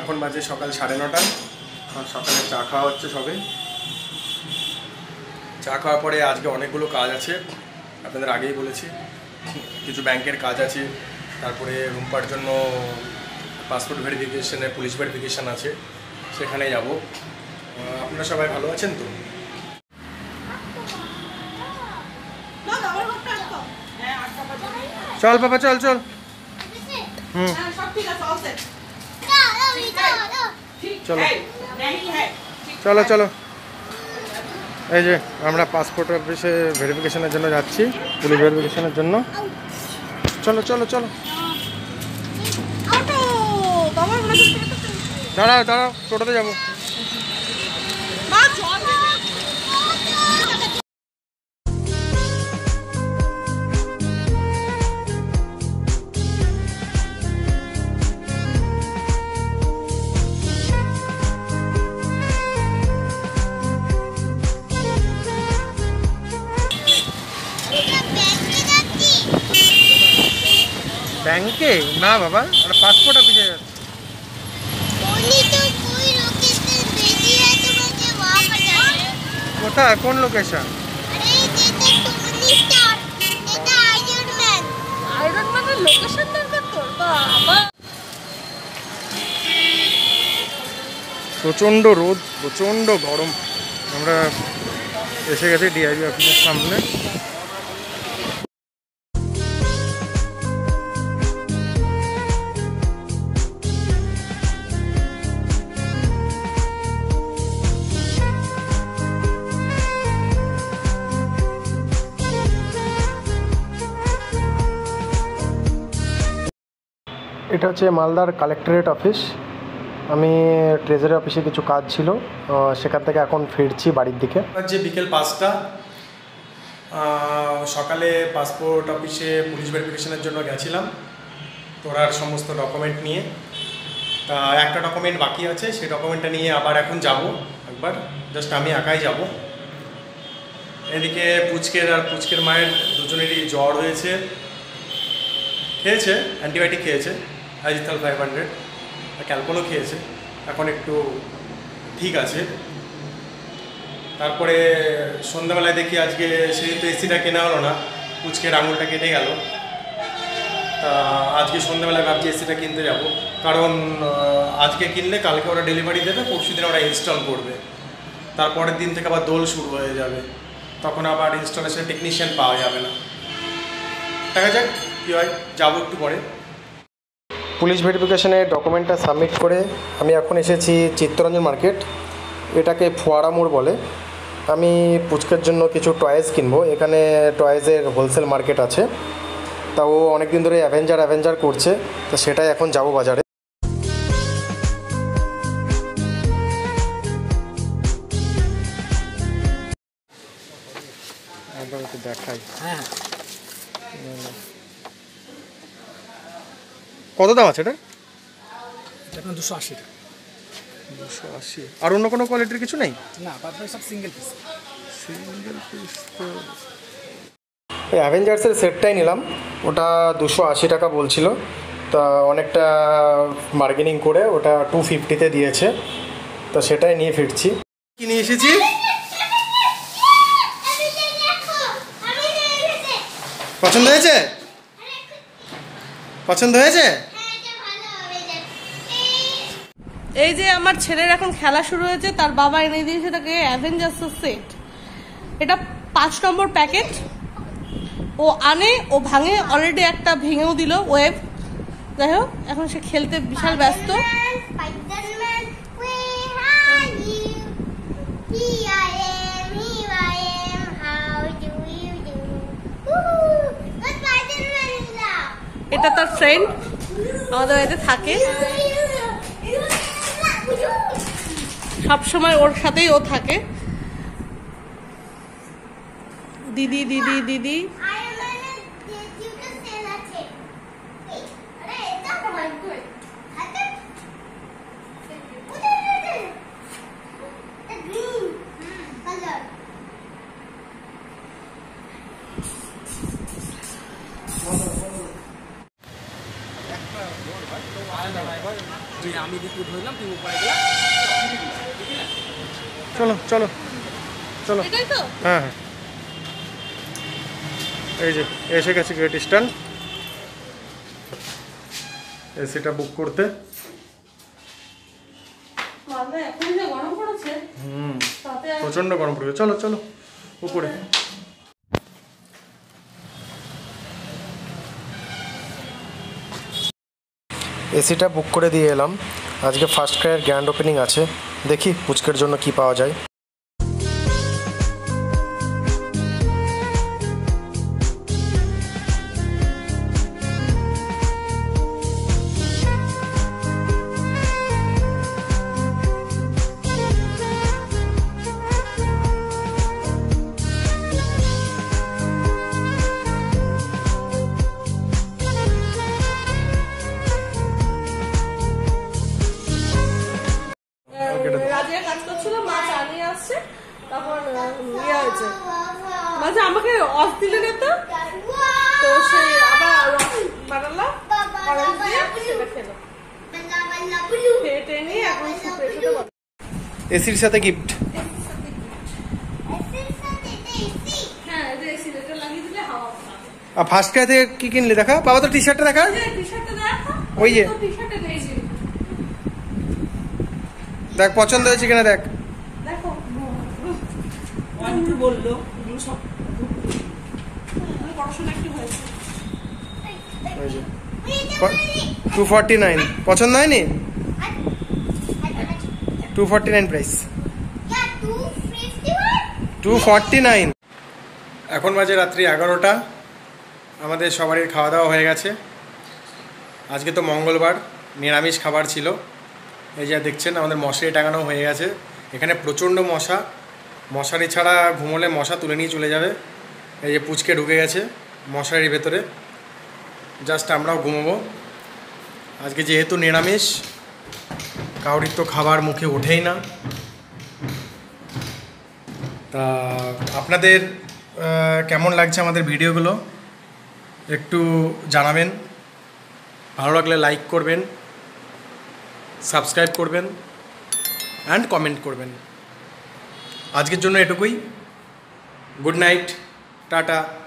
এখন বাজে সকাল সাড়ে নটা। সকালে চা খাওয়া হচ্ছে সবে। চা খাওয়ার পরে আজকে অনেকগুলো কাজ আছে, আপনাদের আগেই বলেছি। কিছু ব্যাংকের কাজ আছে, তারপরে রুম্পার জন্য পাসপোর্ট ভেরিফিকেশনে, পুলিশ ভেরিফিকেশান আছে সেখানে যাব। আপনারা সবাই ভালো আছেন তো? চল বাবা চল চল। হুম। চলো। চলো চলো। এই যে আমরা পাসপোর্ট অফিসে ভেরিফিকেশনের জন্য যাচ্ছি পুলিশ ভেরিফিকেশনের জন্য। চলো চলো চলো। দাঁড়াও দাঁড়াও টোটোতে যাব। ব্যাংকে? না বাবা আমরা পাসপোর্ট অফিসে যাচ্ছি। কোথায়? কোন লোকেশন প্রচণ্ড রোদ প্রচণ্ড গরম। আমরা এসে গেছি ডিআইবি অফিসের সামনে। এটা হচ্ছে মালদার কালেক্টরেট অফিস আমি ট্রেজারি অফিসে কিছু কাজ ছিল সেখান থেকে এখন ফিরছি বাড়ির দিকে। যে বিকেল পাঁচটা সকালে পাসপোর্ট অফিসে পুলিশ ভেরিফিকেশনের জন্য গেছিলাম, তোরার সমস্ত ডকুমেন্ট নিয়ে। তা একটা ডকুমেন্ট বাকি আছে সেই ডকুমেন্টটা নিয়ে আবার এখন যাব একবার। জাস্ট আমি একাই যাব। এদিকে পুচকের আর পুচকের মায়ের দুজনেরই জ্বর হয়েছে। খেয়েছে অ্যান্টিবায়োটিক খেয়েছে। অ্যাজিথাল ফাইভ হান্ড্রেড ক্যালপোলও খেয়েছে। এখন একটু ঠিক আছে। তারপরে সন্ধ্যাবেলায় দেখি আজকে সেই তো এসিটা কেনা হলো না। কুচকের আঙুলটা কেটে গেল। তা আজকে সন্ধ্যাবেলায় ভাবছি এসিটা কিনতে যাব। কারণ আজকে কিনলে কালকে ওরা ডেলিভারি দেবে, পরশু দিন ওরা ইনস্টল করবে। তারপরের দিন থেকে আবার দোল শুরু হয়ে যাবে। তখন আবার ইনস্টলেশন টেকনিশিয়ান পাওয়া যাবে না। দেখা যাক কী হয়। যাব একটু পরে। পুলিশ ভেরিফিকেশনের ডকুমেন্টটা সাবমিট করে আমি এখন এসেছি চিত্তরঞ্জন মার্কেট। এটাকে ফোয়ারা মোড় বলে। আমি পুচকের জন্য কিছু টয়েস কিনবো। এখানে টয়েসের হোলসেল মার্কেট আছে। তা ও অনেক দিন ধরে অ্যাভেঞ্জার অ্যাভেঞ্জার করছে। তো সেটাই এখন যাব বাজারে। দেখাই। হ্যাঁ কত দাম আছে এটা এখন দুশো আশি টাকা। দুশো আশি। আর অন্য কোনো কোয়ালিটির কিছু নেই? না সব সিঙ্গেল পিস সিঙ্গেল পিস তো অ্যাভেঞ্জার্সের সেটটাই নিলাম। ওটা দুশো আশি টাকা বলছিল। তা অনেকটা বার্গেনিং করে ওটা টু ফিফটিতে দিয়েছে। তো সেটাই নিয়ে ফিরছি। কি নিয়ে এসেছি? পছন্দ হয়েছে? পছন্দ হয়েছে? এই যে আমার ছেলের এখন খেলা শুরু হয়েছে তার বাবা এনে দিয়েছে তাকে অ্যাভেঞ্জার্স সেট এটা পাঁচ নম্বর প্যাকেট। ও আনে ও ভাঙে অলরেডি একটা ভেঙেও দিল ওয়েব। যাই হোক এখন সে খেলতে বিশাল ব্যস্ত! এটা তার ফ্রেন্ড আমাদের বাড়িতে থাকে। সব সময় ওর সাথেই ও থাকে। দিদি দিদি দিদি। আমি দুপুর ধরলাম তুমি উপরে গেলাম। চলো চলো চলো। হ্যাঁ হ্যাঁ। এই যে এসে গেছে গ্রেট ইস্টার্ন এসিটা বুক করতে। হুম তাতে প্রচণ্ড গরম পড়বে চলো চলো উপরে। এসিটা বুক করে দিয়ে এলাম। আজকে ফার্স্ট ক্রাইয়ের গ্র্যান্ড ওপেনিং আছে। দেখি পুচকের জন্য কি পাওয়া যায় ইয়ে হয়েছে। মাঝে আমাকে অফ দিলে না তো তো সে আবার রস অরেঞ্জ দিয়ে সেটা খেলো। খেয়ে নিয়ে এখন শুতে শুতে বসে। এসির সাথে গিফট হ্যাঁ পাবে আর ফার্স্ট ক্রাই থেকে কি কিনলে? দেখা? বাবা তো টি শার্টটা দেখা। ওই যে। দেখ পছন্দ হয়েছে কিনা দেখো। অনেক বলল এগুলো সব পড়াশোনা একটু হয়েছে? টু ফর্টি নাইন পছন্দ হয়নি? Two forty nine price two forty nine এখন বাজে রাত্রি এগারোটা। আমাদের সবারই খাওয়া দাওয়া হয়ে গেছে। আজকে তো মঙ্গলবার নিরামিষ খাবার ছিল। এই যে দেখছেন আমাদের মশারি টাঙানো হয়ে গেছে। এখানে প্রচণ্ড মশা। মশারি ছাড়া ঘুমোলে মশা তুলে নিয়ে চলে যাবে। এই যে পুচকে ঢুকে গেছে মশারির ভেতরে। জাস্ট আমরাও ঘুমোবো। আজকে যেহেতু নিরামিষ, কাউরির তো খাবার মুখে ওঠেই না। তা আপনাদের কেমন লাগছে আমাদের ভিডিওগুলো? একটু জানাবেন। ভালো লাগলে লাইক করবেন, সাবস্ক্রাইব করবেন, অ্যান্ড কমেন্ট করবেন। আজকের জন্য এটুকুই। Good night tata.